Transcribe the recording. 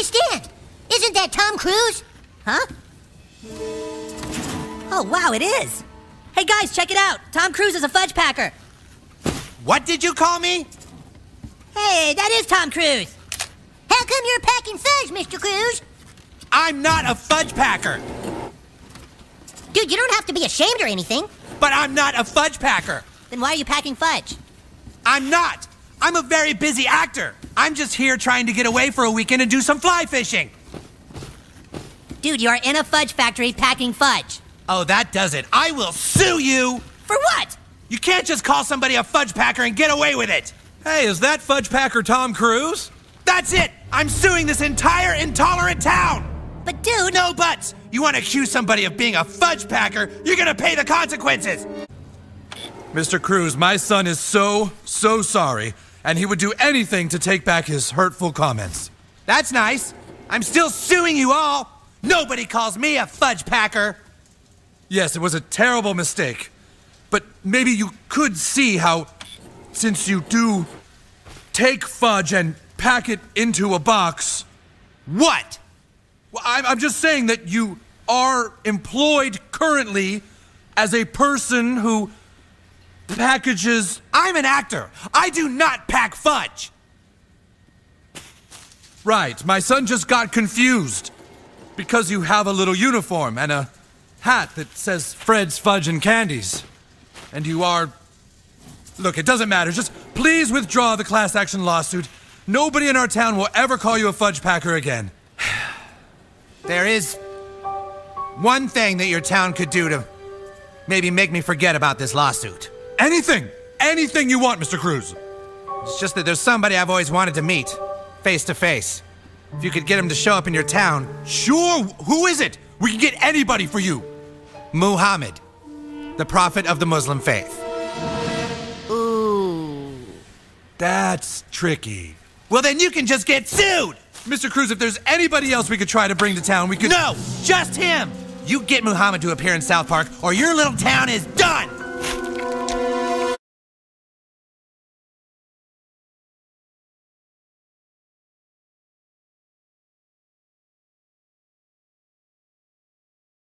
Isn't that Tom Cruise? Huh? Oh, wow, it is. Hey, guys, check it out. Tom Cruise is a fudge packer. What did you call me? Hey, that is Tom Cruise. How come you're packing fudge, Mr. Cruise? I'm not a fudge packer, Dude, you don't have to be ashamed or anything. but I'm not a fudge packer. Then why are you packing fudge? I'm not. I'm a very busy actor. I'm just here trying to get away for a weekend and do some fly fishing. Dude, you are in a fudge factory packing fudge. Oh, that does it. I will sue you. For what? You can't just call somebody a fudge packer and get away with it. Hey, is that fudge packer Tom Cruise? That's it. I'm suing this entire intolerant town. But, dude, No buts. You want to accuse somebody of being a fudge packer, you're going to pay the consequences. Mr. Cruise, my son is so, so sorry, and he would do anything to take back his hurtful comments. That's nice. I'm still suing you all. Nobody calls me a fudge packer. Yes, it was a terrible mistake. But maybe you could see how, since you do take fudge and pack it into a box, What? well, I'm, I'm just saying that you are employed currently as a person who packages. I'm an actor. I do not pack fudge. Right, my son just got confused because you have a little uniform and a hat that says Fred's Fudge and Candies. And you are. Look, it doesn't matter. Just please withdraw the class action lawsuit. Nobody in our town will ever call you a fudge packer again. There is one thing that your town could do to maybe make me forget about this lawsuit. Anything, anything you want, Mr. Cruise. It's just that there's somebody I've always wanted to meet, face to face. If you could get him to show up in your town, Sure, who is it? We can get anybody for you. Muhammad, the prophet of the Muslim faith. ooh. That's tricky. Well, then you can just get sued. Mr. Cruise, if there's anybody else we could try to bring to town, we could. No, just him. You get Muhammad to appear in South Park, or your little town is done.